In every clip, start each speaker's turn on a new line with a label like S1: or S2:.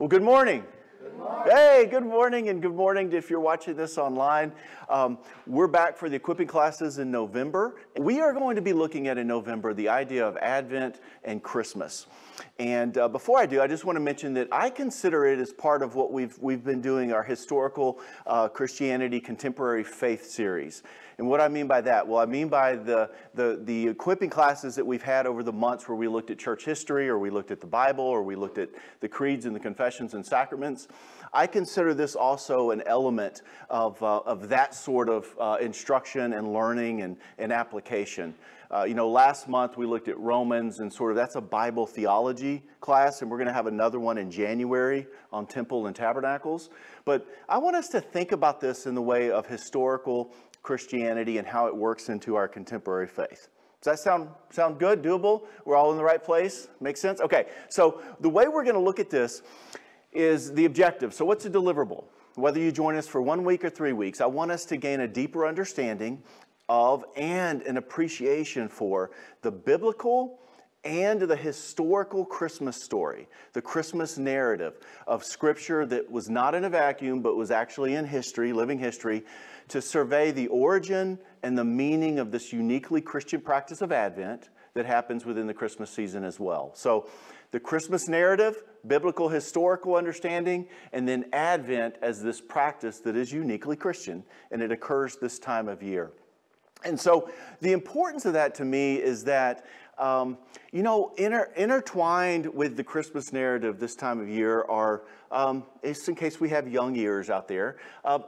S1: Well, good morning. Hey, good morning, and good morning if you're watching this online. Um, we're back for the equipping classes in November. We are going to be looking at in November the idea of Advent and Christmas. And uh, before I do, I just want to mention that I consider it as part of what we've, we've been doing our historical uh, Christianity contemporary faith series. And what I mean by that? Well, I mean by the, the, the equipping classes that we've had over the months where we looked at church history or we looked at the Bible or we looked at the creeds and the confessions and sacraments. I consider this also an element of, uh, of that sort of uh, instruction and learning and, and application. Uh, you know, last month we looked at Romans and sort of that's a Bible theology class, and we're going to have another one in January on temple and tabernacles. But I want us to think about this in the way of historical Christianity and how it works into our contemporary faith. Does that sound, sound good, doable? We're all in the right place? Make sense? Okay, so the way we're going to look at this is the objective. So, what's a deliverable? Whether you join us for one week or three weeks, I want us to gain a deeper understanding of and an appreciation for the biblical and the historical Christmas story, the Christmas narrative of Scripture that was not in a vacuum, but was actually in history, living history, to survey the origin and the meaning of this uniquely Christian practice of Advent that happens within the Christmas season as well. So, the Christmas narrative, biblical historical understanding, and then Advent as this practice that is uniquely Christian, and it occurs this time of year. And so, the importance of that to me is that um, you know, inter- intertwined with the Christmas narrative this time of year are, um, just in case we have young ears out there, uh,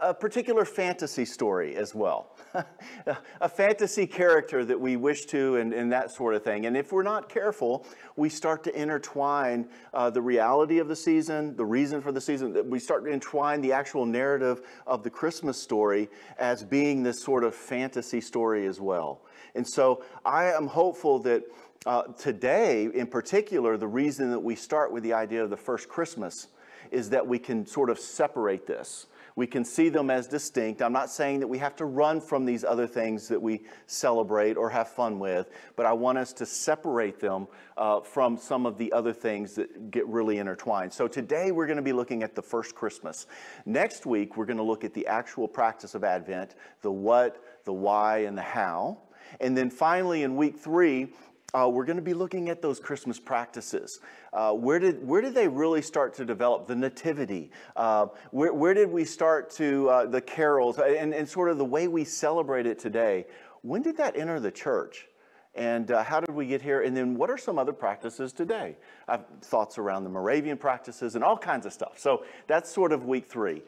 S1: a, particular fantasy story as well. a fantasy character that we wish to and, and, that sort of thing. And if we're not careful, we start to intertwine uh, the reality of the season, the reason for the season. We start to entwine the actual narrative of the Christmas story as being this sort of fantasy story as well. And so I am hopeful that uh, today, in particular, the reason that we start with the idea of the first Christmas is that we can sort of separate this. We can see them as distinct. I'm not saying that we have to run from these other things that we celebrate or have fun with, but I want us to separate them uh, from some of the other things that get really intertwined. So today we're going to be looking at the first Christmas. Next week, we're going to look at the actual practice of Advent the what, the why, and the how. And then finally, in week three, uh, we're going to be looking at those Christmas practices. Uh, where, did, where did they really start to develop? The Nativity. Uh, where, where did we start to, uh, the carols, and, and sort of the way we celebrate it today? When did that enter the church? And uh, how did we get here? And then what are some other practices today? I have thoughts around the Moravian practices and all kinds of stuff. So that's sort of week three.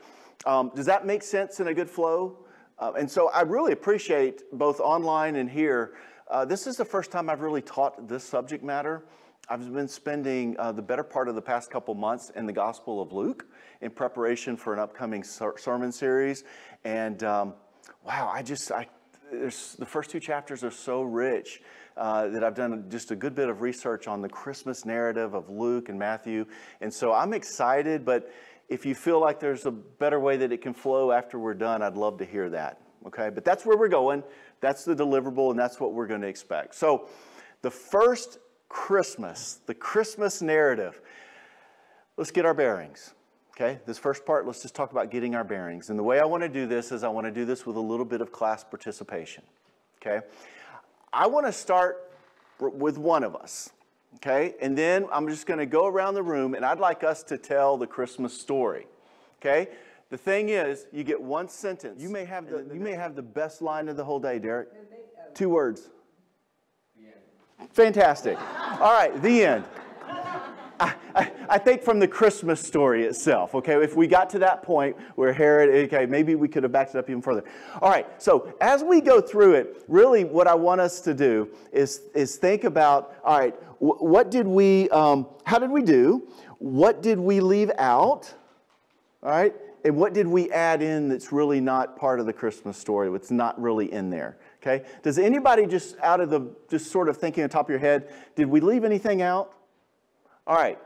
S1: Um, does that make sense in a good flow? Uh, and so I really appreciate both online and here. Uh, this is the first time I've really taught this subject matter. I've been spending uh, the better part of the past couple months in the Gospel of Luke in preparation for an upcoming ser- sermon series. And um, wow, I just, I, the first two chapters are so rich. Uh, that I've done just a good bit of research on the Christmas narrative of Luke and Matthew. And so I'm excited, but if you feel like there's a better way that it can flow after we're done, I'd love to hear that. Okay, but that's where we're going. That's the deliverable, and that's what we're going to expect. So, the first Christmas, the Christmas narrative, let's get our bearings. Okay, this first part, let's just talk about getting our bearings. And the way I want to do this is I want to do this with a little bit of class participation. Okay, I want to start with one of us. Okay, and then I'm just going to go around the room and I'd like us to tell the Christmas story. Okay, the thing is, you get one sentence. You may have the, you may have the best line of the whole day, Derek. Two words. Fantastic. All right, the end. I, I, I, think from the Christmas story itself, okay, if we got to that point where Herod, okay, maybe we could have backed it up even further. All right, so as we go through it, really what I want us to do is, is think about, all right, what did we, um, how did we do? What did we leave out? All right, and what did we add in that's really not part of the Christmas story, what's not really in there? Okay? Does anybody just out of the, just sort of thinking on top of your head, did we leave anything out? All right.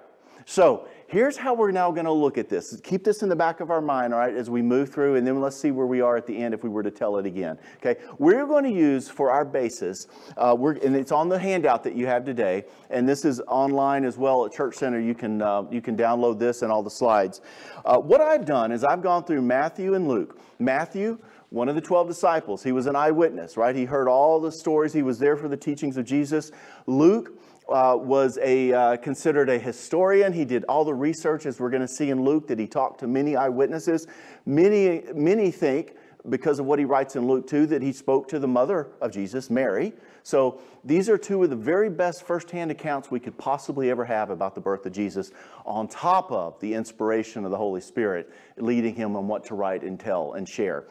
S1: So here's how we're now going to look at this. Keep this in the back of our mind, all right, as we move through, and then let's see where we are at the end if we were to tell it again. Okay, we're going to use for our basis, uh, we're, and it's on the handout that you have today, and this is online as well at Church Center. You can uh, you can download this and all the slides. Uh, what I've done is I've gone through Matthew and Luke. Matthew one of the 12 disciples. He was an eyewitness, right? He heard all the stories. He was there for the teachings of Jesus. Luke uh, was a, uh, considered a historian. He did all the research, as we're going to see in Luke, that he talked to many eyewitnesses. Many, many think, because of what he writes in Luke 2, that he spoke to the mother of Jesus, Mary. So these are two of the very best firsthand accounts we could possibly ever have about the birth of Jesus, on top of the inspiration of the Holy Spirit leading him on what to write and tell and share.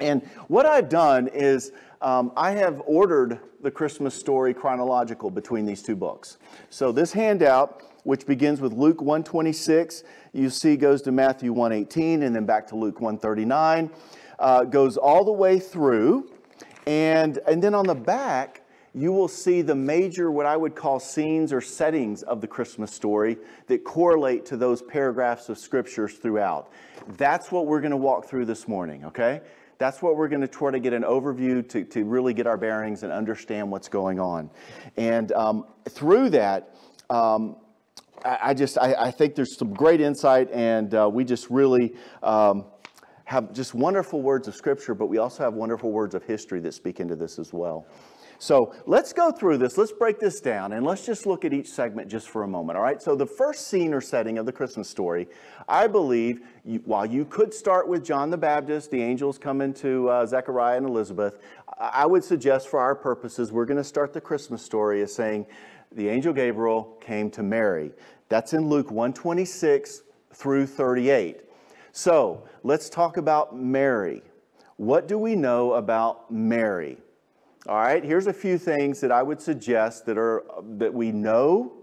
S1: And what I've done is um, I have ordered the Christmas story chronological between these two books. So this handout, which begins with Luke 126, you see goes to Matthew 118 and then back to Luke 139, uh, goes all the way through. And, and then on the back, you will see the major, what I would call scenes or settings of the Christmas story that correlate to those paragraphs of scriptures throughout. That's what we're going to walk through this morning, okay? That's what we're going to try to get an overview to, to really get our bearings and understand what's going on. And um, through that, um, I, I, just I, I, think there's some great insight, and uh, we just really um, have just wonderful words of Scripture, but we also have wonderful words of history that speak into this as well. So let's go through this. Let's break this down and let's just look at each segment just for a moment. All right. So the first scene or setting of the Christmas story, I believe, you, while you could start with John the Baptist, the angels coming to uh, Zechariah and Elizabeth, I would suggest for our purposes, we're going to start the Christmas story as saying the angel Gabriel came to Mary. That's in Luke 126 through 38. So let's talk about Mary. What do we know about Mary? All right, here's a few things that I would suggest that are that we know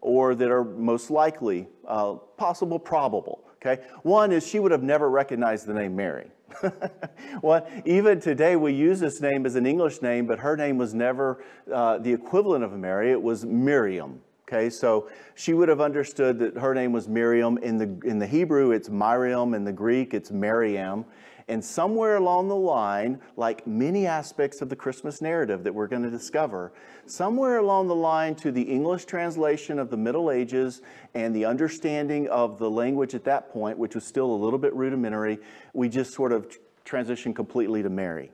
S1: or that are most likely uh, possible, probable. Okay, one is she would have never recognized the name Mary. well, even today we use this name as an English name, but her name was never uh, the equivalent of Mary. It was Miriam. Okay, so she would have understood that her name was Miriam. In the in the Hebrew, it's Miriam. In the Greek, it's Mariam. And somewhere along the line, like many aspects of the Christmas narrative that we're going to discover, somewhere along the line to the English translation of the Middle Ages and the understanding of the language at that point, which was still a little bit rudimentary, we just sort of transitioned completely to Mary.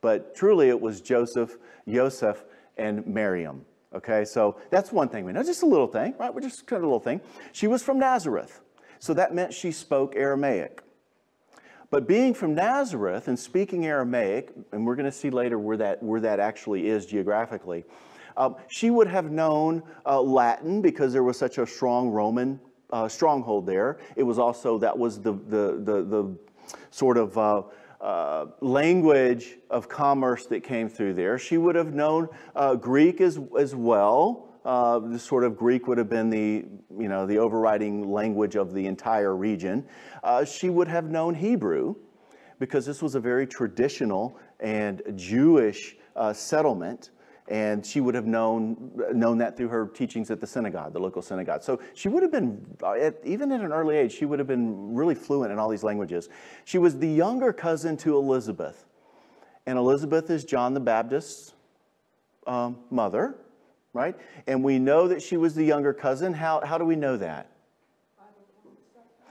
S1: But truly, it was Joseph, Joseph, and Miriam. Okay, so that's one thing we know, just a little thing, right? We're just kind of a little thing. She was from Nazareth, so that meant she spoke Aramaic. But being from Nazareth and speaking Aramaic, and we're going to see later where that, where that actually is geographically, um, she would have known uh, Latin because there was such a strong Roman uh, stronghold there. It was also, that was the, the, the, the sort of uh, uh language of commerce that came through there. She would have known uh, Greek as, as well. Uh, the sort of Greek would have been the, you know, the overriding language of the entire region. Uh, she would have known Hebrew because this was a very traditional and Jewish uh, settlement. And she would have known, known that through her teachings at the synagogue, the local synagogue. So she would have been, at, even at an early age, she would have been really fluent in all these languages. She was the younger cousin to Elizabeth. And Elizabeth is John the Baptist's um, mother right? And we know that she was the younger cousin. How, how do we know that?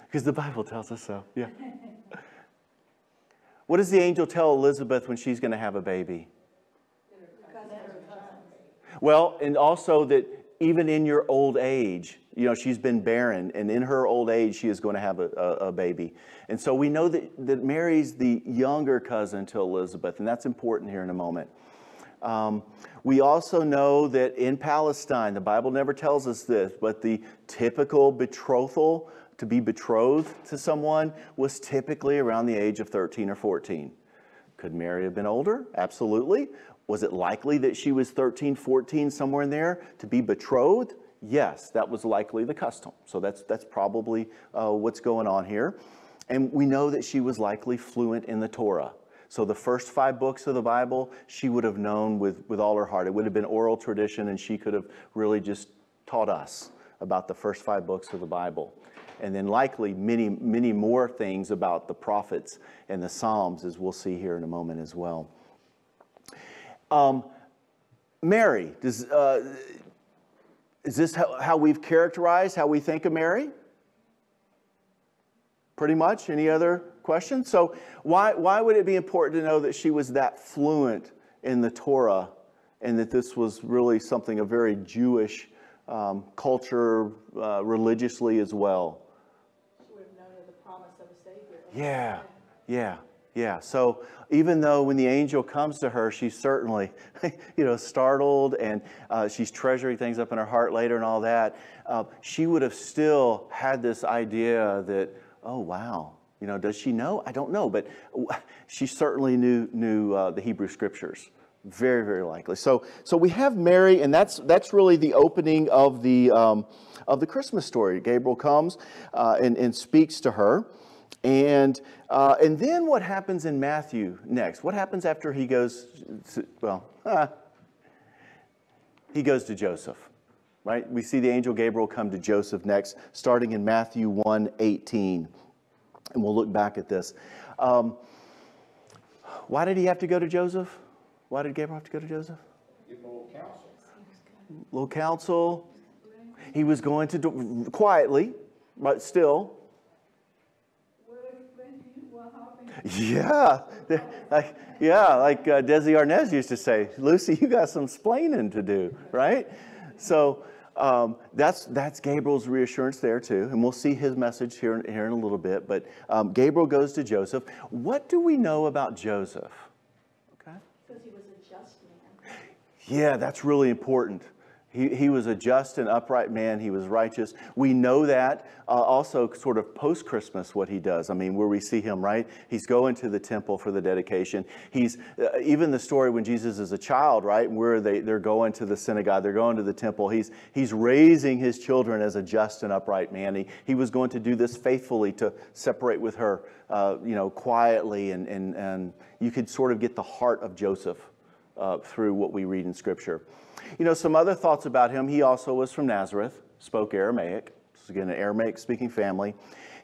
S1: Because the Bible tells us so, yeah. what does the angel tell Elizabeth when she's going to have a baby? Well, and also that even in your old age, you know, she's been barren, and in her old age, she is going to have a, a, a, baby. And so we know that, that Mary's the younger cousin to Elizabeth, and that's important here in a moment. Um, we also know that in Palestine, the Bible never tells us this, but the typical betrothal, to be betrothed to someone, was typically around the age of 13 or 14. Could Mary have been older? Absolutely. Was it likely that she was 13, 14, somewhere in there to be betrothed? Yes, that was likely the custom. So that's, that's probably uh, what's going on here. And we know that she was likely fluent in the Torah. So the first five books of the Bible, she would have known with, with all her heart. It would have been oral tradition, and she could have really just taught us about the first five books of the Bible. And then likely many, many more things about the prophets and the Psalms, as we'll see here in a moment as well. Um, Mary, does, uh, is this how, how we've characterized how we think of Mary? Pretty much. Any other questions? So, why, why would it be important to know that she was that fluent in the Torah and that this was really something a very Jewish um, culture uh, religiously as well?
S2: She would have known of the promise of a Savior.
S1: Yeah, yeah, yeah. So even though when the angel comes to her, she's certainly, you know, startled and uh, she's treasuring things up in her heart later and all that, uh, she would have still had this idea that, oh, wow, you know, does she know? I don't know, but she certainly knew, knew uh, the Hebrew scriptures. Very, very likely. So, so we have Mary, and that's that's really the opening of the um, of the Christmas story. Gabriel comes uh, and, and speaks to her, and uh, and then what happens in Matthew next? What happens after he goes? To, well, he goes to Joseph, right? We see the angel Gabriel come to Joseph next, starting in Matthew 1 18. And we'll look back at this. Um, why did he have to go to Joseph? Why did Gabriel have to go to Joseph?
S3: Give him a little counsel.
S1: Little counsel. He was going to do, quietly, but still. Yeah, like yeah, like uh, Desi Arnaz used to say, Lucy, you got some splaining to do, right? So um, that's that's Gabriel's reassurance there too, and we'll see his message here here in a little bit. But um, Gabriel goes to Joseph. What do we know about Joseph? Okay. Because he was a just man. Yeah, that's really important. He, he was a just and upright man. He was righteous. We know that uh, also sort of post Christmas, what he does. I mean, where we see him, right? He's going to the temple for the dedication. He's uh, even the story when Jesus is a child, right? Where they, they're going to the synagogue, they're going to the temple. He's, he's raising his children as a just and upright man. He, he was going to do this faithfully to separate with her, uh, you know, quietly. And, and, and you could sort of get the heart of Joseph uh, through what we read in Scripture. You know, some other thoughts about him. He also was from Nazareth, spoke Aramaic. This is again an Aramaic speaking family.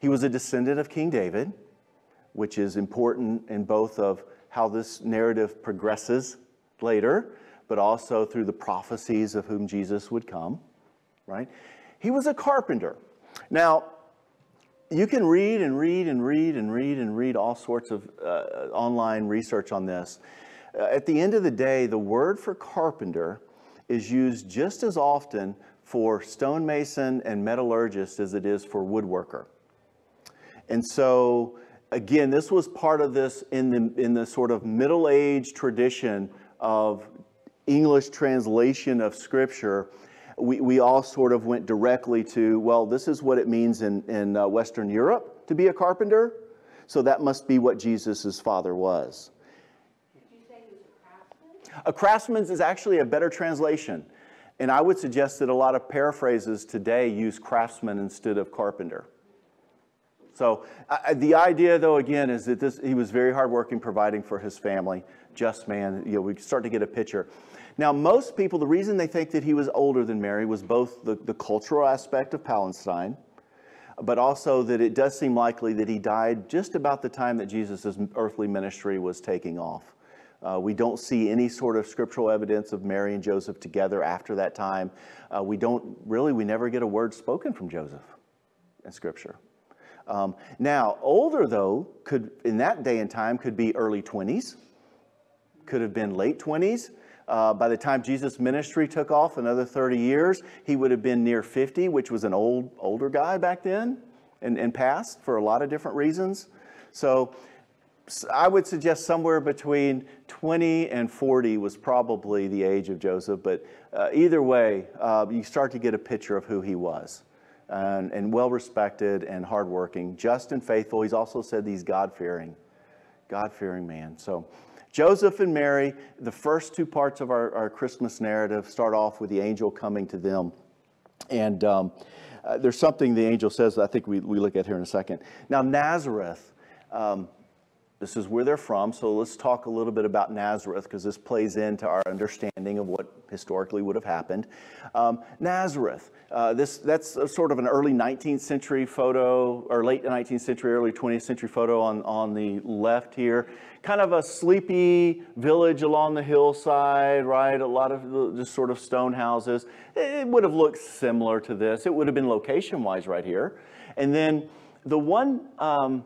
S1: He was a descendant of King David, which is important in both of how this narrative progresses later, but also through the prophecies of whom Jesus would come, right? He was a carpenter. Now, you can read and read and read and read and read all sorts of uh, online research on this. Uh, at the end of the day, the word for carpenter is used just as often for stonemason and metallurgist as it is for woodworker. And so, again, this was part of this in the, in the sort of Middle Age tradition of English translation of Scripture. We, we all sort of went directly to, well, this is what it means in, in uh, Western Europe to be a carpenter, so that must be what Jesus' father was. A craftsman is actually a better translation. And I would suggest that a lot of paraphrases today use craftsman instead of carpenter. So uh, the idea, though, again, is that this, he was very hardworking, providing for his family, just man. You know, we start to get a picture. Now, most people, the reason they think that he was older than Mary was both the, the cultural aspect of Palestine, but also that it does seem likely that he died just about the time that Jesus' earthly ministry was taking off. Uh, we don't see any sort of scriptural evidence of Mary and Joseph together after that time. Uh, we don't really, we never get a word spoken from Joseph in Scripture. Um, now, older though, could in that day and time could be early 20s, could have been late 20s. Uh, by the time Jesus' ministry took off, another 30 years, he would have been near 50, which was an old older guy back then, and, and passed for a lot of different reasons. So I would suggest somewhere between 20 and 40 was probably the age of Joseph, but uh, either way, uh, you start to get a picture of who he was. And, and well respected and hardworking, just and faithful. He's also said he's God fearing, God fearing man. So, Joseph and Mary, the first two parts of our, our Christmas narrative start off with the angel coming to them. And um, uh, there's something the angel says I think we, we look at here in a second. Now, Nazareth. Um, This is where they're from. So let's talk a little bit about Nazareth because this plays into our understanding of what historically would have happened. Um, Nazareth, uh, this, that's sort of an early 19th century photo, or late 19th century, early 20th century photo on, on the left here. Kind of a sleepy village along the hillside, right? A lot of just sort of stone houses. It would have looked similar to this. It would have been location wise right here. And then the one. Um,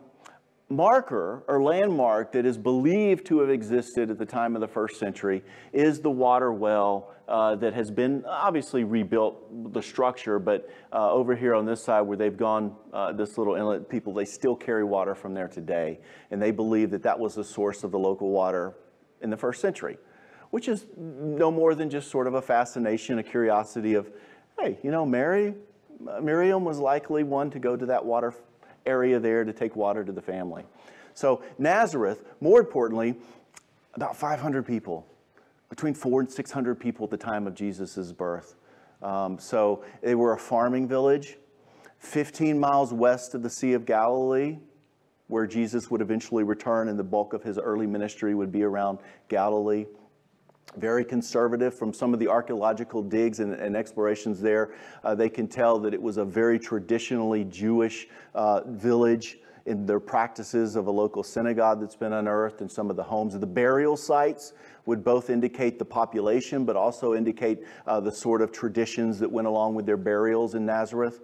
S1: marker or landmark that is believed to have existed at the time of the first century is the water well uh, that has been obviously rebuilt the structure, but uh, over here on this side where they've gone, uh, this little inlet, people, they still carry water from there today. And they believe that that was the source of the local water in the first century, which is no more than just sort of a fascination, a curiosity of, hey, you know, Mary, Miriam was likely one to go to that water area there to take water to the family. So Nazareth, more importantly, about 500 people, between four and 600 people at the time of Jesus' birth. Um, so they were a farming village, 15 miles west of the Sea of Galilee, where Jesus would eventually return, and the bulk of his early ministry would be around Galilee very conservative from some of the archaeological digs and, and explorations there. Uh, they can tell that it was a very traditionally Jewish uh, village in their practices of a local synagogue that's been unearthed and some of the homes. The burial sites would both indicate the population, but also indicate uh, the sort of traditions that went along with their burials in Nazareth.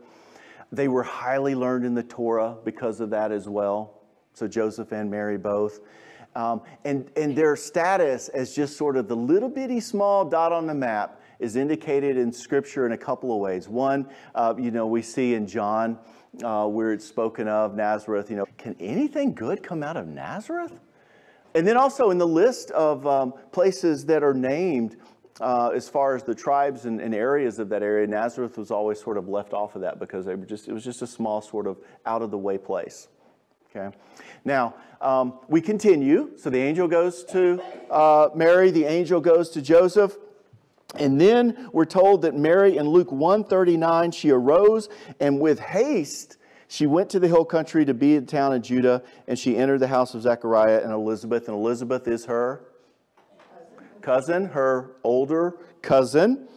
S1: They were highly learned in the Torah because of that as well. So Joseph and Mary both. Um, and, and their status as just sort of the little bitty small dot on the map is indicated in Scripture in a couple of ways. One, uh, you know, we see in John uh, where it's spoken of Nazareth, you know, can anything good come out of Nazareth? And then also in the list of um, places that are named uh, as far as the tribes and, and, areas of that area, Nazareth was always sort of left off of that because just, it was just a small sort of out of the way place. Okay. Now, um, we continue. So the angel goes to uh, Mary, the angel goes to Joseph. And then we're told that Mary in Luke 139, she arose and with haste she went to the hill country to be in town in Judah, and she entered the house of Zechariah and Elizabeth. And Elizabeth is her cousin, her older cousin.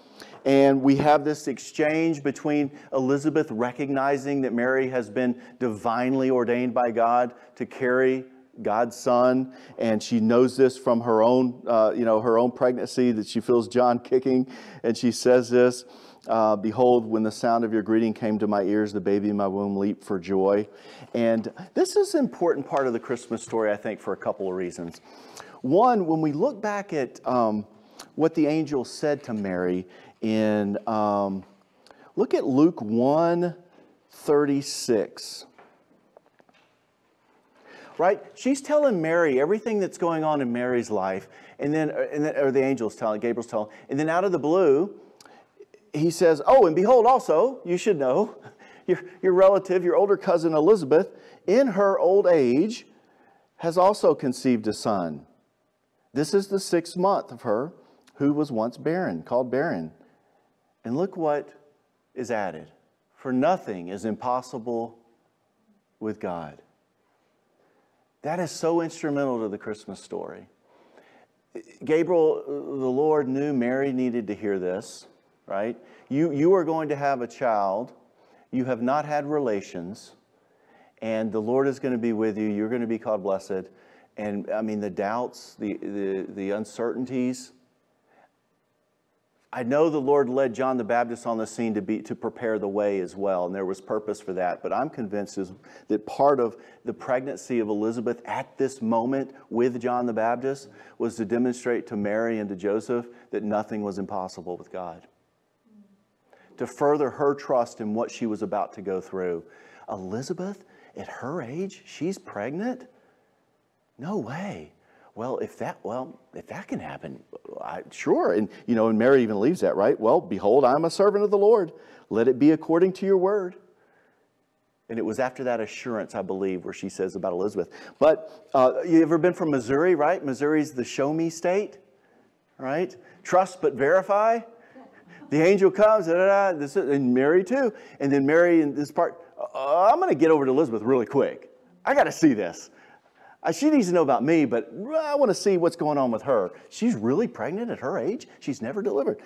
S1: And we have this exchange between Elizabeth recognizing that Mary has been divinely ordained by God to carry God's son, and she knows this from her own, uh, you know, her own pregnancy that she feels John kicking, and she says this. Uh, Behold, when the sound of your greeting came to my ears, the baby in my womb leaped for joy. And this is an important part of the Christmas story, I think, for a couple of reasons. One, when we look back at um, what the angel said to Mary, in, um, look at Luke 1 36. Right? She's telling Mary everything that's going on in Mary's life, and then, and then or the angel's telling, Gabriel's telling, and then out of the blue, he says, Oh, and behold, also, you should know, your, your relative, your older cousin Elizabeth, in her old age, has also conceived a son. This is the sixth month of her who was once barren, called barren. And look what is added. For nothing is impossible with God. That is so instrumental to the Christmas story. Gabriel, the Lord knew Mary needed to hear this, right? You, you are going to have a child. You have not had relations, and the Lord is going to be with you. You're going to be called blessed. And I mean, the doubts, the, the, the uncertainties, I know the Lord led John the Baptist on the scene to, be, to prepare the way as well, and there was purpose for that. But I'm convinced is that part of the pregnancy of Elizabeth at this moment with John the Baptist was to demonstrate to Mary and to Joseph that nothing was impossible with God. To further her trust in what she was about to go through. Elizabeth, at her age, she's pregnant? No way well, if that, well, if that can happen, I, sure. And, you know, and Mary even leaves that, right? Well, behold, I'm a servant of the Lord. Let it be according to your word. And it was after that assurance, I believe, where she says about Elizabeth. But uh, you ever been from Missouri, right? Missouri's the show me state, right? Trust but verify. The angel comes, da, da, da, this, and Mary too. And then Mary in this part, uh, I'm going to get over to Elizabeth really quick. I got to see this. Uh, She needs to know about me, but I want to see what's going on with her. She's really pregnant at her age. She's never delivered.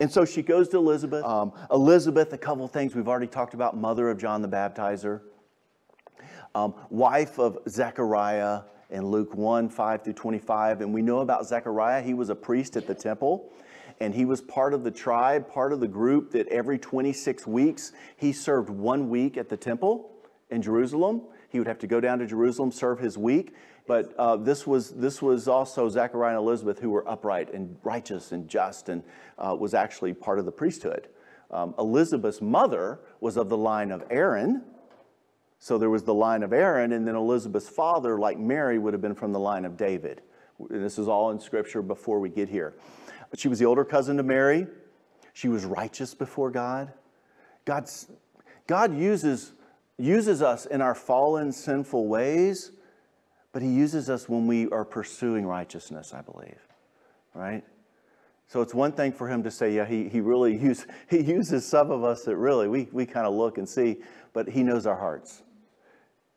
S1: And so she goes to Elizabeth. Um, Elizabeth, a couple things we've already talked about, mother of John the Baptizer, um, wife of Zechariah in Luke 1 5 through 25. And we know about Zechariah, he was a priest at the temple. And he was part of the tribe, part of the group that every 26 weeks he served one week at the temple in Jerusalem. He would have to go down to Jerusalem, serve his week. But uh, this, was, this was also Zechariah and Elizabeth who were upright and righteous and just and uh, was actually part of the priesthood. Um, Elizabeth's mother was of the line of Aaron. So there was the line of Aaron, and then Elizabeth's father, like Mary, would have been from the line of David. This is all in scripture before we get here. But she was the older cousin to Mary. She was righteous before God. God's, God uses, uses us in our fallen, sinful ways, but He uses us when we are pursuing righteousness, I believe. Right? So it's one thing for Him to say, yeah, He, he really use, He uses some of us that really we, we kind of look and see, but He knows our hearts.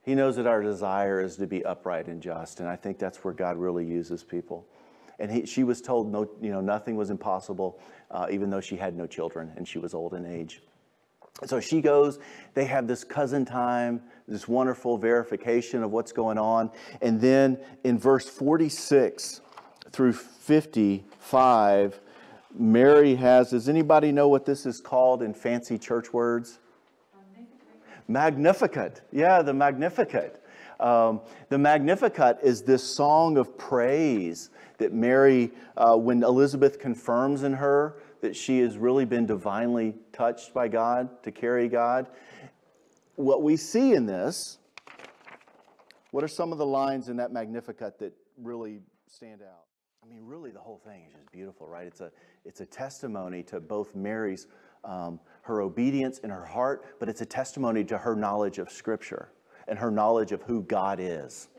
S1: He knows that our desire is to be upright and just, and I think that's where God really uses people. And he, she was told no, you know, nothing was impossible, uh, even though she had no children and she was old in age. So she goes, they have this cousin time, this wonderful verification of what's going on. And then in verse 46 through 55, Mary has, does anybody know what this is called in fancy church words? Magnificat. Yeah, the Magnificat. Um, the Magnificat is this song of praise that Mary, uh, when Elizabeth confirms in her that she has really been divinely touched by God to carry God. What we see in this, what are some of the lines in that Magnificat that really stand out? I mean, really, the whole thing is just beautiful, right? It's a, it's a testimony to both Mary's, um, her obedience in her heart, but it's a testimony to her knowledge of Scripture and her knowledge of who God is.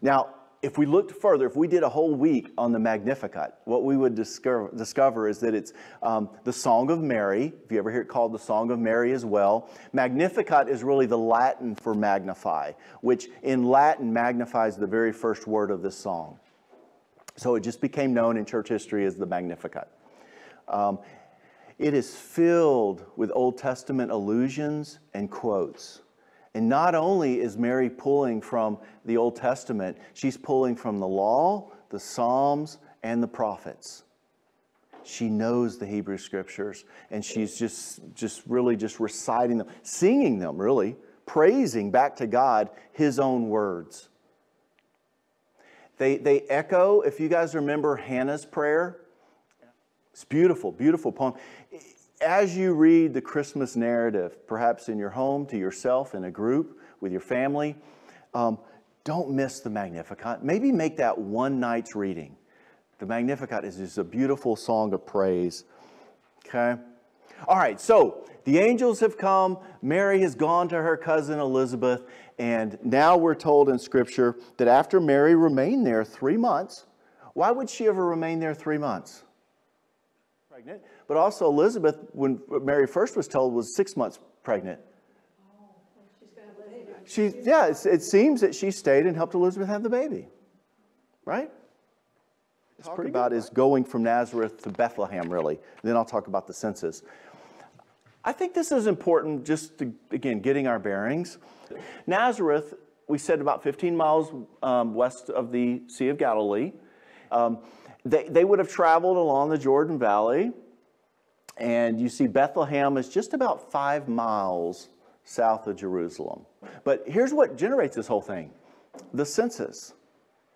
S1: Now, if we looked further, if we did a whole week on the Magnificat, what we would discover, discover is that it's um, the Song of Mary. If you ever hear it called the Song of Mary as well, Magnificat is really the Latin for magnify, which in Latin magnifies the very first word of this song. So it just became known in church history as the Magnificat. Um, it is filled with Old Testament allusions and quotes. And not only is Mary pulling from the Old Testament, she's pulling from the law, the Psalms, and the prophets. She knows the Hebrew scriptures and she's just, just really just reciting them, singing them, really, praising back to God his own words. They, they echo, if you guys remember Hannah's prayer, it's beautiful, beautiful poem as you read the Christmas narrative, perhaps in your home, to yourself, in a group, with your family, um, don't miss the Magnificat. Maybe make that one night's reading. The Magnificat is just a beautiful song of praise. Okay? All right, so the angels have come. Mary has gone to her cousin Elizabeth. And now we're told in Scripture that after Mary remained there three months, why would she ever remain there three months? Pregnant. But also Elizabeth, when Mary first was told, was six months pregnant. She, yeah, it seems that she stayed and helped Elizabeth have the baby, right? It's pretty about is going from Nazareth to Bethlehem, really. And then I'll talk about the census. I think this is important just to, again, getting our bearings. Nazareth, we said about 15 miles um, west of the Sea of Galilee. Um, they, they would have traveled along the Jordan Valley. And you see, Bethlehem is just about five miles south of Jerusalem. But here's what generates this whole thing the census,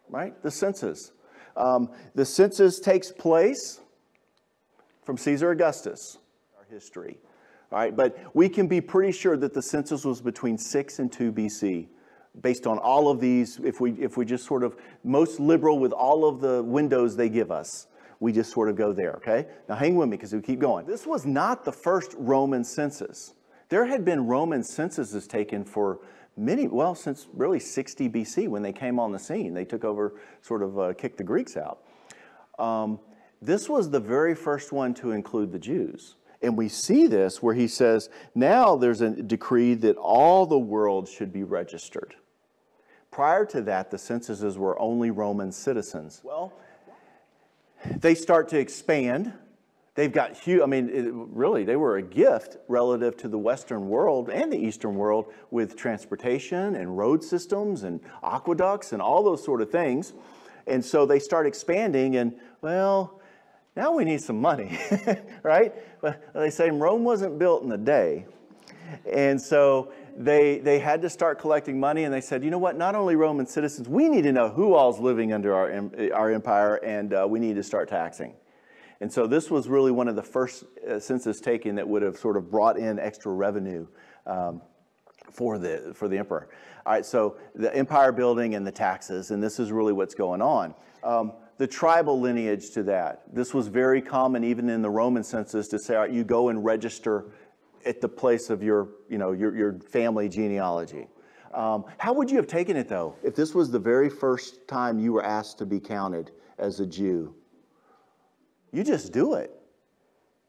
S1: right? The census. Um, the census takes place from Caesar Augustus, our history. All right, but we can be pretty sure that the census was between 6 and 2 BC based on all of these, if we, if we just sort of most liberal with all of the windows they give us we just sort of go there, okay? Now hang with me because we keep going. This was not the first Roman census. There had been Roman censuses taken for many, well, since really 60 BC when they came on the scene. They took over, sort of uh, kicked the Greeks out. Um, this was the very first one to include the Jews. And we see this where he says, now there's a decree that all the world should be registered. prior to that, the censuses were only Roman citizens. Well, they start to expand. They've got huge, I mean, it, really, they were a gift relative to the Western world and the Eastern world with transportation and road systems and aqueducts and all those sort of things. And so they start expanding, and well, now we need some money, right? But they say Rome wasn't built in a day. And so they, they had to start collecting money, and they said, you know what, not only Roman citizens, we need to know who all's living under our, our empire, and uh, we need to start taxing. And so this was really one of the first uh, census taken that would have sort of brought in extra revenue um, for, the, for the emperor. All right, so the empire building and the taxes, and this is really what's going on. Um, the tribal lineage to that. This was very common even in the Roman census to say, you go and register at the place of your, you know, your, your family genealogy. Um, how would you have taken it though, if this was the very first time you were asked to be counted as a Jew? You just do it,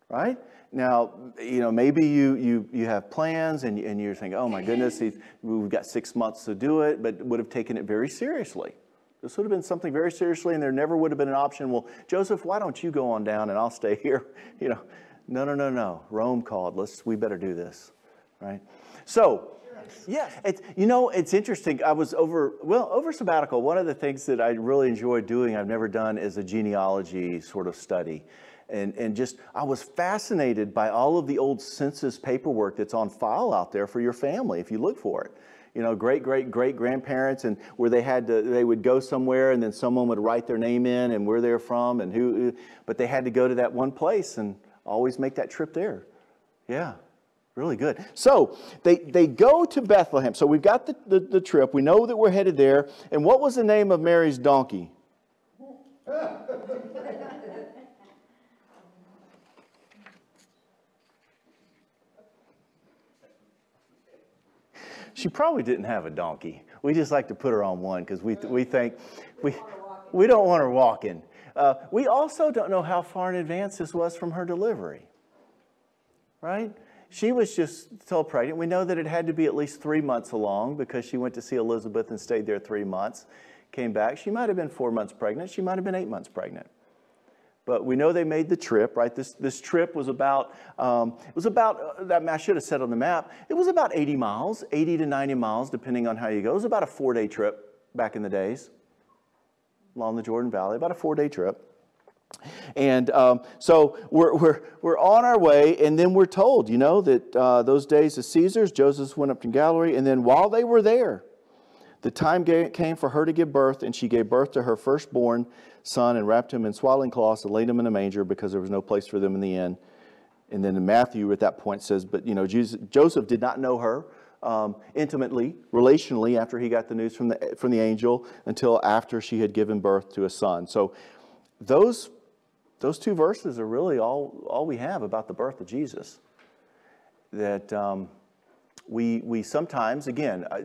S1: right? Now, you know, maybe you, you, you have plans and, and you're thinking, oh my goodness, we've got six months to do it, but would have taken it very seriously. This would have been something very seriously, and there never would have been an option. Well, Joseph, why don't you go on down and I'll stay here? You know, no, no, no, no. Rome called. Let's. We better do this, right? So, yes, it's, you know, it's interesting. I was over well over sabbatical. One of the things that I really enjoyed doing, I've never done, is a genealogy sort of study. And, and just, I was fascinated by all of the old census paperwork that's on file out there for your family if you look for it you know, great, great, great grandparents, and where they had to, they would go somewhere, and then someone would write their name in and where they're from and who, but they had to go to that one place and always make that trip there. Yeah, really good. So they, they go to Bethlehem. So we've got the, the, the trip. We know that we're headed there. And what was the name of Mary's donkey? she probably didn't have a donkey. We just like to put her on one because we, we think we, we don't want her walking. Uh, we also don't know how far in advance this was from her delivery, right? She was just still pregnant. We know that it had to be at least three months along because she went to see Elizabeth and stayed there three months, came back. She might have been four months pregnant. She might have been eight months pregnant. But we know they made the trip, right? This, this trip was about, um, it was about, uh, that I should have said on the map, it was about 80 miles, 80 to 90 miles, depending on how you go. It was about a four day trip back in the days along the Jordan Valley, about a four day trip. And um, so we're, we're, we're on our way, and then we're told, you know, that uh, those days of Caesar's, Joseph went up to Galilee, and then while they were there, the time came for her to give birth, and she gave birth to her firstborn son and wrapped him in swaddling cloths and laid him in a manger because there was no place for them in the inn. And then Matthew at that point says, but you know, Jesus, Joseph did not know her um, intimately, relationally, after he got the news from the, from the angel until after she had given birth to a son. So those, those two verses are really all, all we have about the birth of Jesus. That um, we, we sometimes, again, I,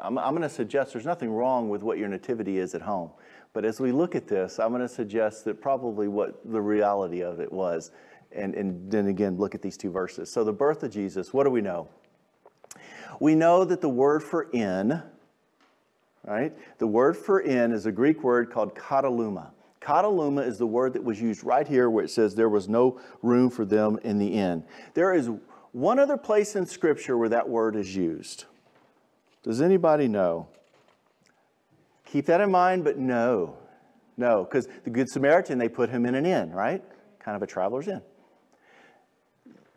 S1: I'm, I'm going to suggest there's nothing wrong with what your nativity is at home. But as we look at this, I'm going to suggest that probably what the reality of it was. And, and then again, look at these two verses. So, the birth of Jesus, what do we know? We know that the word for in, right? The word for in is a Greek word called kataluma. Kataluma is the word that was used right here where it says there was no room for them in the inn. There is one other place in Scripture where that word is used. Does anybody know? Keep that in mind, but no. No, because the Good Samaritan, they put him in an inn, right? Kind of a traveler's inn.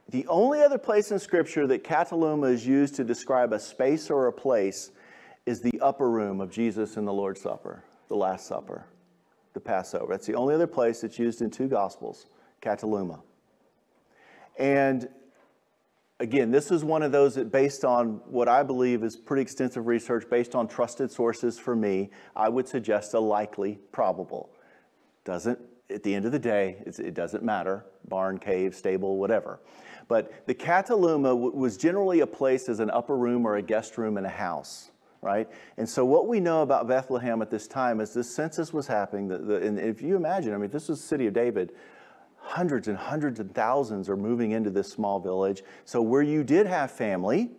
S1: The only other place in Scripture that kataluma is used to describe a space or a place is the upper room of Jesus in the Lord's Supper, the Last Supper, the Passover. That's the only other place that's used in two Gospels, kataluma. And again, this is one of those that, based on what I believe is pretty extensive research, based on trusted sources for me, I would suggest a likely probable. Doesn't, at the end of the day, it doesn't matter barn, cave, stable, whatever. But the Kataluma was generally a place as an upper room or a guest room in a house, right? And so what we know about Bethlehem at this time is this census was happening. The, the, and if you imagine, I mean, this was the city of David. Hundreds and hundreds and thousands are moving into this small village. So where you did have family,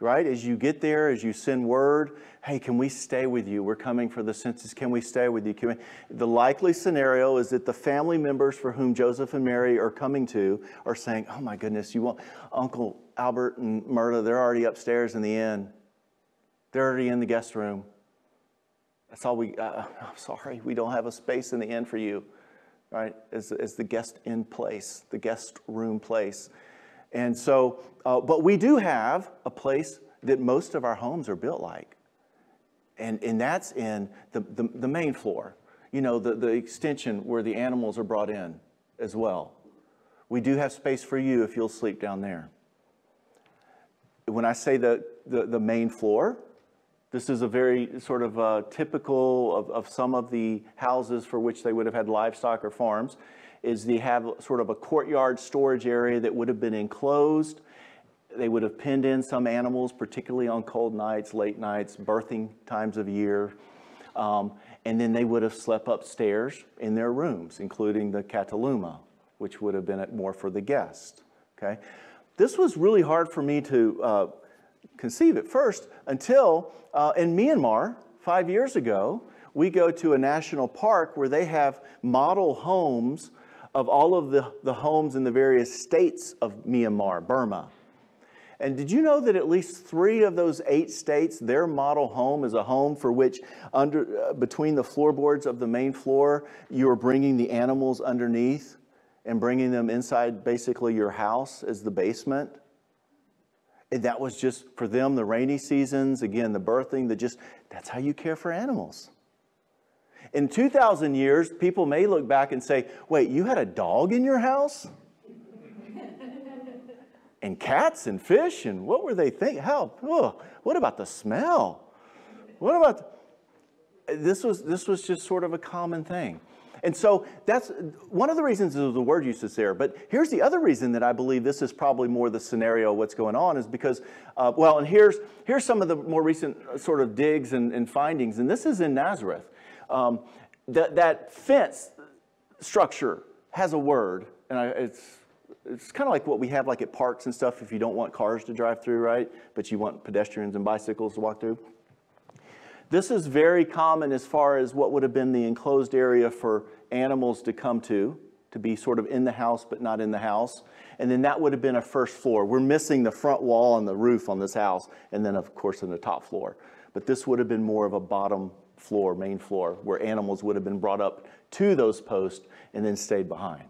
S1: right? As you get there, as you send word, hey, can we stay with you? We're coming for the census. Can we stay with you? The likely scenario is that the family members for whom Joseph and Mary are coming to are saying, oh my goodness, you want Uncle Albert and Myrta, they're already upstairs in the inn. They're already in the guest room. That's all we, uh, I'm sorry, we don't have a space in the inn for you, right? As, as the guest in place, the guest room place. And so, uh, but we do have a place that most of our homes are built like. And, and that's in the, the, the main floor, you know, the, the extension where the animals are brought in as well. We do have space for you if you'll sleep down there. When I say the, the, the main floor, this is a very sort of uh, typical of, of some of the houses for which they would have had livestock or farms, is they have sort of a courtyard storage area that would have been enclosed. They would have pinned in some animals, particularly on cold nights, late nights, birthing times of year. Um, and then they would have slept upstairs in their rooms, including the Kataluma, which would have been more for the guest. Okay, this was really hard for me to uh, conceive at first until uh, in Myanmar, five years ago, we go to a national park where they have model homes of all of the, the homes in the various states of Myanmar, Burma. And did you know that at least three of those eight states, their model home is a home for which, under, uh, between the floorboards of the main floor, you are bringing the animals underneath and bringing them inside basically your house as the basement? And that was just for them the rainy seasons, again, the birthing, the just, that's how you care for animals. In 2,000 years, people may look back and say, wait, you had a dog in your house? and cats and fish, and what were they thinking? Oh, what about the smell? What about, this was, this was just sort of a common thing. And so that's one of the reasons the word is there. But here's the other reason that I believe this is probably more the scenario of what's going on is because, uh, well, and here's, here's some of the more recent sort of digs and, and findings. And this is in Nazareth. Um, that, that fence structure has a word, and I, it's, it's kind of like what we have like at parks and stuff if you don't want cars to drive through, right? But you want pedestrians and bicycles to walk through. This is very common as far as what would have been the enclosed area for animals to come to, to be sort of in the house but not in the house. And then that would have been a first floor. We're missing the front wall and the roof on this house, and then, of course, in the top floor. But this would have been more of a bottom floor, main floor, where animals would have been brought up to those posts and then stayed behind.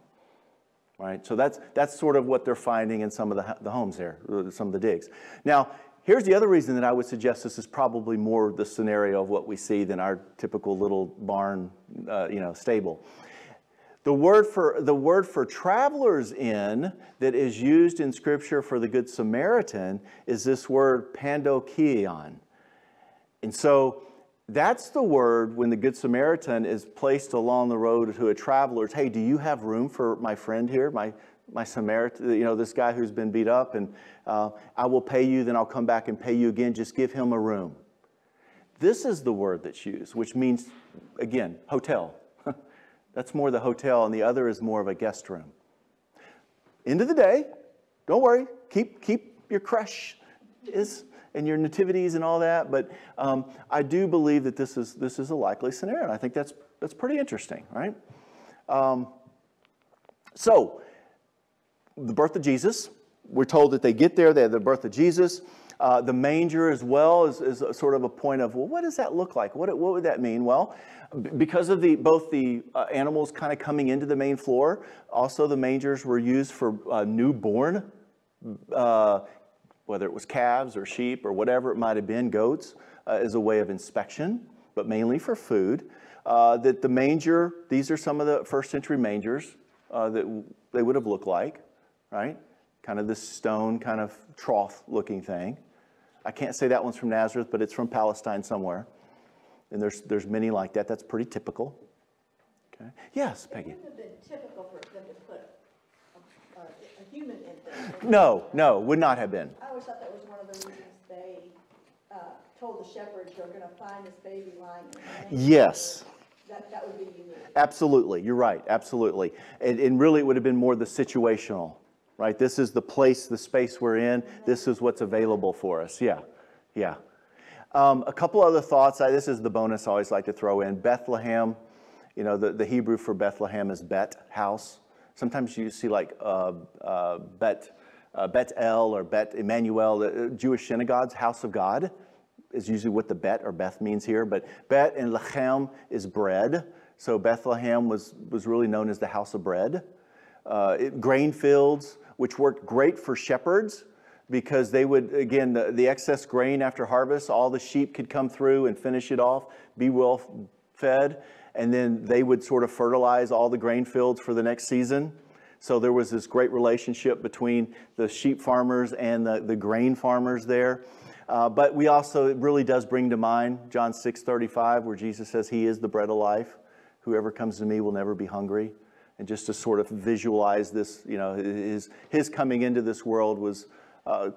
S1: Right? So that's, that's sort of what they're finding in some of the, the homes there, some of the digs. Now, Here's the other reason that I would suggest this is probably more the scenario of what we see than our typical little barn, uh, you know, stable. The word for the word for travelers in that is used in Scripture for the Good Samaritan is this word pandokion. And so that's the word when the Good Samaritan is placed along the road to a traveler. Hey, do you have room for my friend here, my my Samaritan, you know, this guy who's been beat up, and uh, I will pay you, then I'll come back and pay you again. Just give him a room. This is the word that's used, which means, again, hotel. that's more the hotel, and the other is more of a guest room. End of the day, don't worry, keep, keep your creche is and your nativities and all that, but um, I do believe that this is, this is a likely scenario, I think that's, that's pretty interesting, right? Um, so, the birth of Jesus. We're told that they get there, they have the birth of Jesus. Uh, the manger as well is, is sort of a point of, well, what does that look like? What, what would that mean? Well, because of the, both the uh, animals kind of coming into the main floor, also the mangers were used for uh, newborn, uh, whether it was calves or sheep or whatever it might have been, goats, uh, as a way of inspection, but mainly for food. Uh, that the manger, these are some of the first century mangers that they would have looked like right? Kind of this stone, kind of trough looking thing. I can't say that one's from Nazareth, but it's from Palestine somewhere. And there's, there's many like that. That's pretty typical. Okay. Yes, Peggy.
S2: It wouldn't have been typical for them to put a, human in there.
S1: No, no, would not have been.
S2: I always thought that was one of the reasons they uh, told the shepherds, you're going to find this baby lying in the.
S1: Yes.
S2: That, that would be unique.
S1: Absolutely. You're right. Absolutely. And, and really, it would have been more the situational right? This is the place, the space we're in. This is what's available for us. Yeah, yeah. Um, a couple other thoughts. I, this is the bonus I always like to throw in. Bethlehem, you know, the, the Hebrew for Bethlehem is Bet, house. Sometimes you see like uh, uh, Bet, uh, Bet El or Bet Emmanuel, the Jewish synagogues, house of God is usually what the Bet or Beth means here. But Bet and Lechem is bread. So Bethlehem was, was really known as the house of bread. Uh, it, grain fields, which worked great for shepherds because they would, again, the, the, excess grain after harvest, all the sheep could come through and finish it off, be well fed, and then they would sort of fertilize all the grain fields for the next season. So there was this great relationship between the sheep farmers and the, the grain farmers there. Uh, but we also, it really does bring to mind John 6 35, where Jesus says, He is the bread of life. Whoever comes to me will never be hungry. And just to sort of visualize this, you know, his, his coming into this world was uh,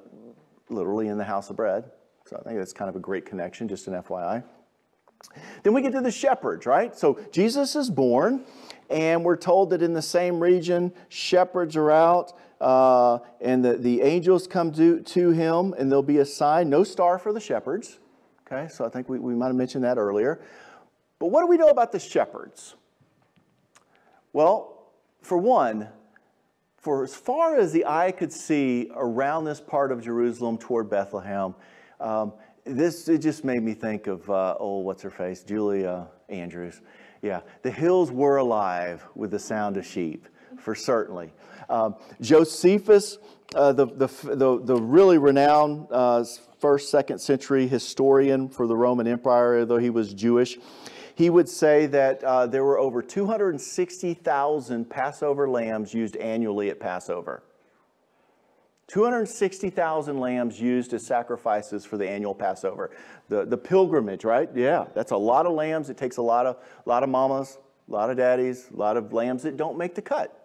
S1: literally in the house of bread. So I think that's kind of a great connection, just an FYI. Then we get to the shepherds, right? So Jesus is born, and we're told that in the same region, shepherds are out, uh, and the, the angels come to, to him, and there'll be a sign no star for the shepherds. Okay, so I think we, we might have mentioned that earlier. But what do we know about the shepherds? Well, for one, for as far as the eye could see around this part of Jerusalem toward Bethlehem, um, this it just made me think of uh, oh, what's her face, Julia Andrews. Yeah, the hills were alive with the sound of sheep, for certainly. Um, Josephus, uh, the, the, the, the, really renowned uh, first, second century historian for the Roman Empire, though he was Jewish, he would say that uh, there were over 260,000 Passover lambs used annually at Passover. 260,000 lambs used as sacrifices for the annual Passover. The, the pilgrimage, right? Yeah, that's a lot of lambs. It takes a lot of, lot of mamas, a lot of daddies, a lot of lambs that don't make the cut.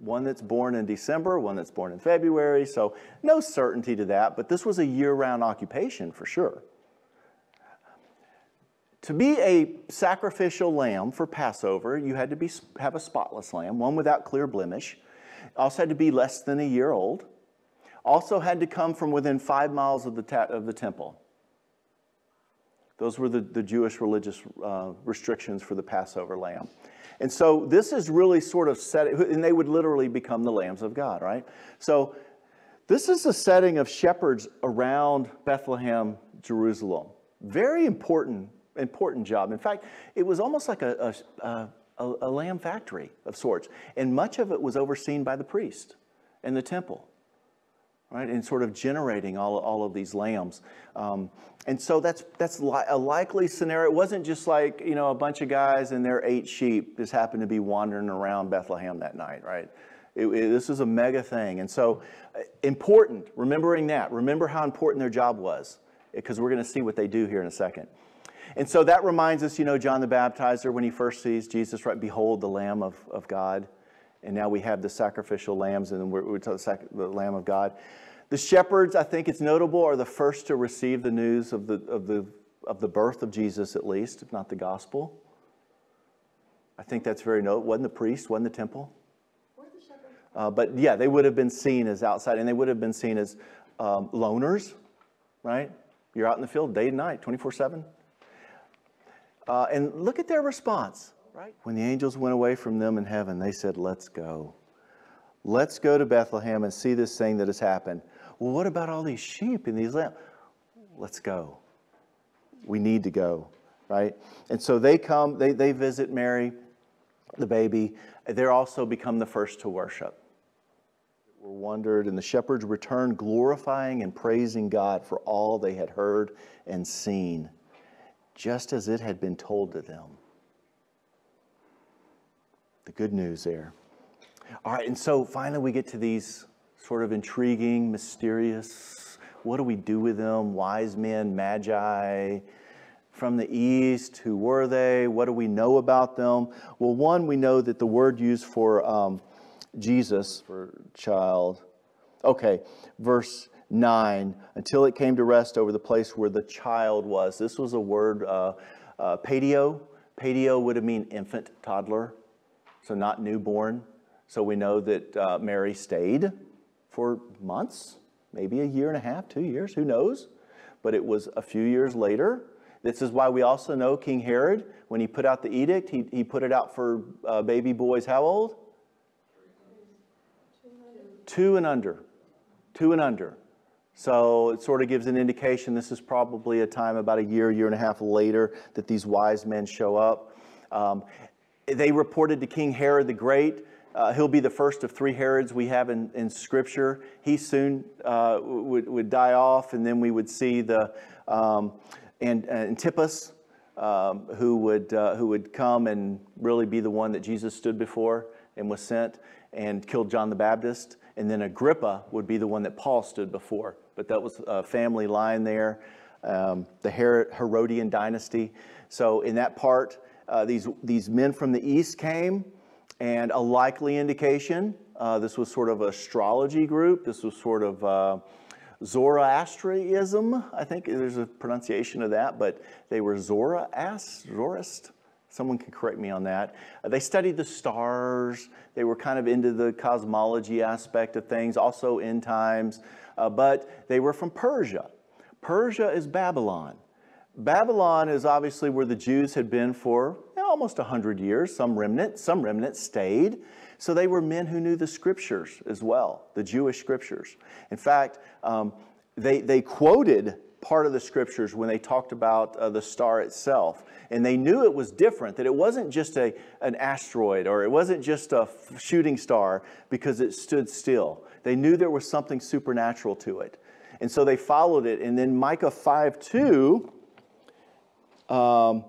S1: One that's born in December, one that's born in February, so no certainty to that, but this was a year round occupation for sure. To be a sacrificial lamb for Passover, you had to be, have a spotless lamb, one without clear blemish. Also had to be less than a year old. Also had to come from within five miles of the, of the temple. Those were the, the Jewish religious uh, restrictions for the Passover lamb. And so this is really sort of set, and they would literally become the lambs of God, right? So this is a setting of shepherds around Bethlehem, Jerusalem. Very important important job. In fact, it was almost like a, a, a, a lamb factory of sorts. And much of it was overseen by the priest in the temple right? And sort of generating all, all of these lambs. Um, and so that's, that's li- a likely scenario. It wasn't just like, you know, a bunch of guys and their eight sheep just happened to be wandering around Bethlehem that night, right? It, it, this is a mega thing. And so uh, important, remembering that. Remember how important their job was, because we're going to see what they do here in a second. And so that reminds us, you know, John the Baptizer, when he first sees Jesus, right, behold the Lamb of, of God. And now we have the sacrificial lambs, and we're, we're the, the Lamb of God. The shepherds, I think it's notable, are the first to receive the news of the, of the, of the birth of Jesus, at least, if not the gospel. I think that's very notable. Wasn't the priest, wasn't the temple? Uh, but yeah, they would have been seen as outside, and they would have been seen as um, loners, right? You're out in the field day and night, 24 7. Uh, and look at their response, right? When the angels went away from them in heaven, they said, Let's go. Let's go to Bethlehem and see this thing that has happened. Well, what about all these sheep and these lambs? Let's go. We need to go, right? And so they come, they, they visit Mary, the baby. They're also become the first to worship. Were wondered, and the shepherds returned, glorifying and praising God for all they had heard and seen just as it had been told to them. The good news there. All right, and so finally we get to these sort of intriguing, mysterious, what do we do with them? Wise men, magi from the east, who were they? What do we know about them? Well, one, we know that the word used for um, Jesus, for child, okay, verse 9 until it came to rest over the place where the child was. This was a word, uh, uh, paedio. Paedio would have mean infant, toddler, so not newborn. So we know that uh, Mary stayed for months, maybe a year and a half, two years, who knows? But it was a few years later. This is why we also know King Herod, when he put out the edict, he, he put it out for uh, baby boys how old? Two and under. Two and under. So it sort of gives an indication this is probably a time about a year, year and a half later that these wise men show up. Um, they reported to King Herod the Great. Uh, he'll be the first of three Herods we have in, in Scripture. He soon uh, would, would die off, and then we would see the um, and, Antipas, um, who, would, uh, who would come and really be the one that Jesus stood before and was sent and killed John the Baptist. And then Agrippa would be the one that Paul stood before but that was a family line there, um, the Herodian dynasty. So in that part, uh, these, these men from the east came, and a likely indication, uh, this was sort of astrology group. This was sort of uh, Zoroastrianism, I think there's a pronunciation of that, but they were Zoroast, Zoroast. Someone can correct me on that. Uh, they studied the stars. They were kind of into the cosmology aspect of things, also end times uh, but they were from Persia. Persia is Babylon. Babylon is obviously where the Jews had been for almost 100 years, some remnant, some remnant stayed. So they were men who knew the scriptures as well, the Jewish scriptures. In fact, um, they, they quoted part of the scriptures when they talked about uh, the star itself. And they knew it was different, that it wasn't just a, an asteroid or it wasn't just a shooting star because it stood still. They knew there was something supernatural to it. And so they followed it. And then Micah 5 2, um,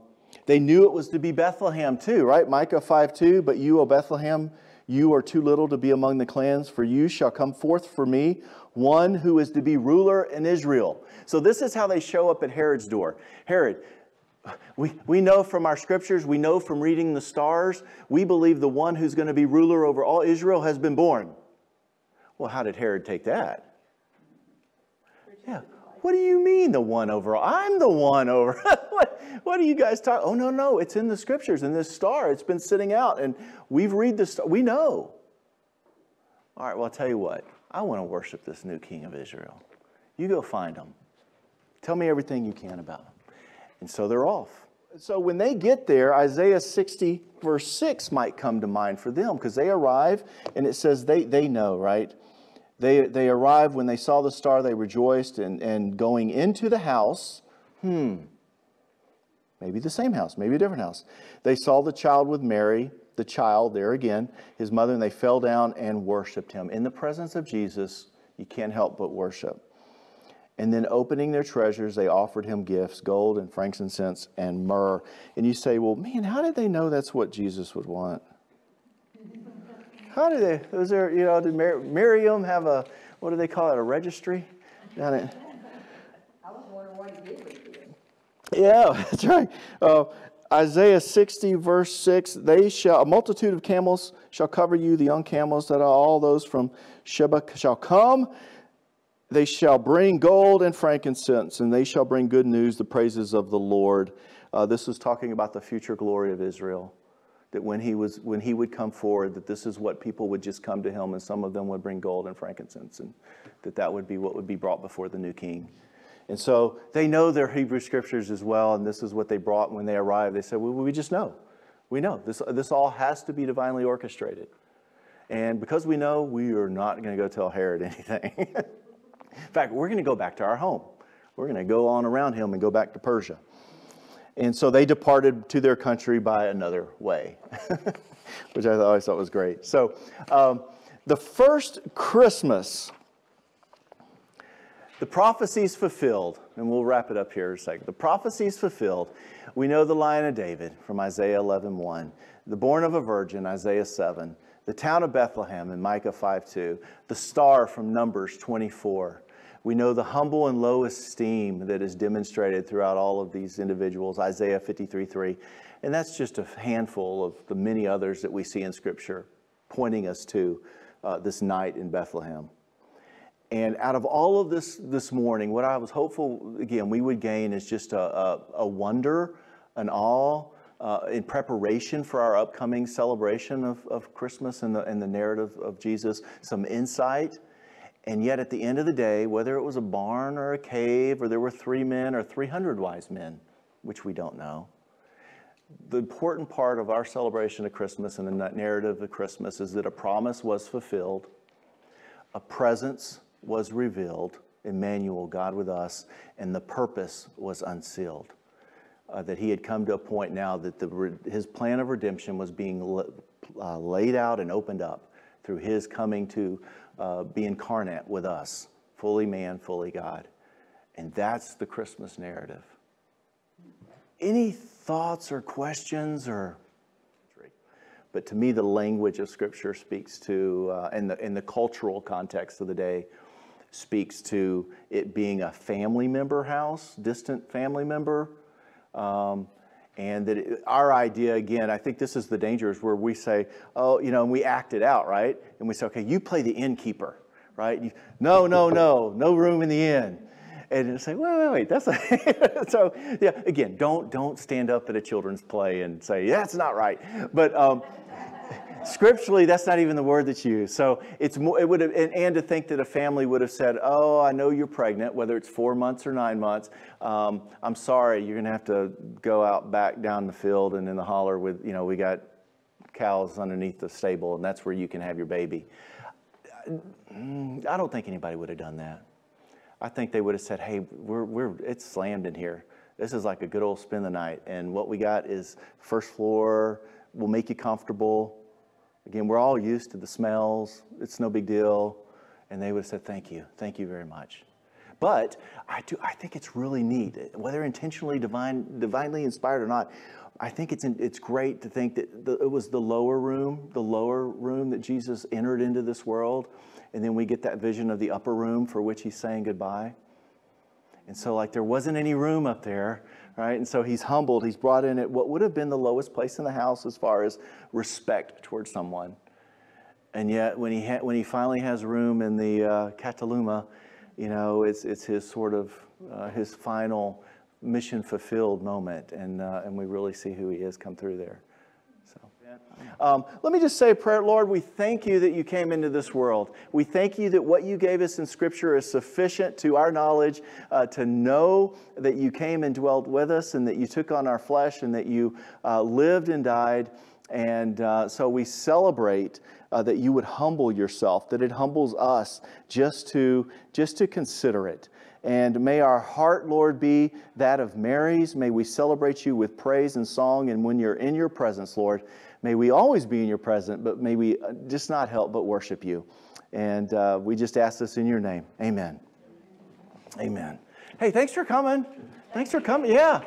S1: they knew it was to be Bethlehem too, right? Micah 5 2, but you, O Bethlehem, you are too little to be among the clans, for you shall come forth for me one who is to be ruler in Israel. So this is how they show up at Herod's door. Herod, we, we know from our scriptures, we know from reading the stars, we believe the one who's going to be ruler over all Israel has been born. Well, how did Herod take that? Yeah. What do you mean the one over? I'm the one over. what, what do you guys talk? Oh, no, no. It's in the scriptures, in this star. It's been sitting out, and we've read the star. We know. All right, well, I'll tell you what. I want to worship this new king of Israel. You go find him. Tell me everything you can about him. And so they're off. So when they get there, Isaiah 60, verse 6 might come to mind for them because they arrive and it says they, they know, right? They, they arrived when they saw the star, they rejoiced, and, and going into the house, hmm, maybe the same house, maybe a different house. They saw the child with Mary, the child there again, his mother, and they fell down and worshiped him. In the presence of Jesus, you can't help but worship. And then opening their treasures, they offered him gifts gold and frankincense and myrrh. And you say, well, man, how did they know that's what Jesus would want? How do they, was there, you know, did Mir- Miriam have a, what do they call it, a registry? Down
S2: it. I was wondering what did it.
S1: Yeah, that's right. Uh, Isaiah 60, verse 6 They shall, a multitude of camels shall cover you, the young camels that are all those from Sheba shall come. They shall bring gold and frankincense, and they shall bring good news, the praises of the Lord. Uh, this is talking about the future glory of Israel that when he was when he would come forward that this is what people would just come to him and some of them would bring gold and frankincense and that that would be what would be brought before the new king. And so they know their hebrew scriptures as well and this is what they brought when they arrived. They said well, we just know. We know. This, this all has to be divinely orchestrated. And because we know we are not going to go tell herod anything. In fact we're going to go back to our home. We're going to go on around him and go back to persia and so they departed to their country by another way, which I always thought was great. So um, the first Christmas, the prophecies fulfilled, and we'll wrap it up here in a second. The prophecies fulfilled. We know the Lion of David from Isaiah 11 1, the born of a virgin, Isaiah 7, the town of Bethlehem in Micah 5 2, the star from Numbers 24 we know the humble and low esteem that is demonstrated throughout all of these individuals, Isaiah 53 3. And that's just a handful of the many others that we see in Scripture pointing us to uh, this night in Bethlehem. And out of all of this this morning, what I was hopeful, again, we would gain is just a, a, a wonder, an awe, uh, in preparation for our upcoming celebration of, of Christmas and the, and the narrative of Jesus, some insight And yet, at the end of the day, whether it was a barn or a cave, or there were three men or 300 wise men, which we don't know, the important part of our celebration of Christmas and the narrative of Christmas is that a promise was fulfilled, a presence was revealed, Emmanuel, God with us, and the purpose was unsealed. Uh, that he had come to a point now that the, his plan of redemption was being uh, laid out and opened up through his coming to uh, be incarnate with us, fully man, fully God. And that's the Christmas narrative. Any thoughts or questions or but to me the language of scripture speaks to uh, and, the, in the cultural context of the day speaks to it being a family member house distant family member um, and that it, our idea again i think this is the danger is where we say oh you know and we act it out right and we say okay you play the innkeeper right you, no no no no room in the inn and say, wait, wait, wait, that's a so yeah. Again, don't don't stand up at a children's play and say yeah, that's not right. But um, scripturally, that's not even the word that's used. So it's more. It would have, and, and, to think that a family would have said, oh, I know you're pregnant, whether it's four months or nine months. Um, I'm sorry, you're gonna have to go out back down the field and in the holler with you know we got cows underneath the stable, and that's where you can have your baby. I don't think anybody would have done that. I think they would have said, hey, we're, we're, it's slammed in here. This is like a good old spend the night. And what we got is first floor, we'll make you comfortable. Again, we're all used to the smells. It's no big deal. And they would have said, thank you. Thank you very much. But I, do, I think it's really neat, whether intentionally divine, divinely inspired or not. I think it's, it's great to think that the, it was the lower room, the lower room that Jesus entered into this world and then we get that vision of the upper room for which he's saying goodbye. And so, like, there wasn't any room up there, right? And so he's humbled. He's brought in at what would have been the lowest place in the house as far as respect towards someone. And yet, when he, ha- when he finally has room in the uh, Kataluma, you know, it's, it's his sort of, uh, his final mission fulfilled moment. And, uh, and we really see who he is come through there. Um, let me just say a prayer. Lord, we thank you that you came into this world. We thank you that what you gave us in Scripture is sufficient to our knowledge uh, to know that you came and dwelt with us and that you took on our flesh and that you uh, lived and died. And uh, so we celebrate uh, that you would humble yourself, that it humbles us just to, just to consider it. And may our heart, Lord, be that of Mary's. May we celebrate you with praise and song. And when you're in your presence, Lord, May we always be in your presence, but may we uh, just not help but worship you. And uh, we just ask this in your name. Amen. Amen. Hey, thanks for coming. Thanks for coming. Yeah.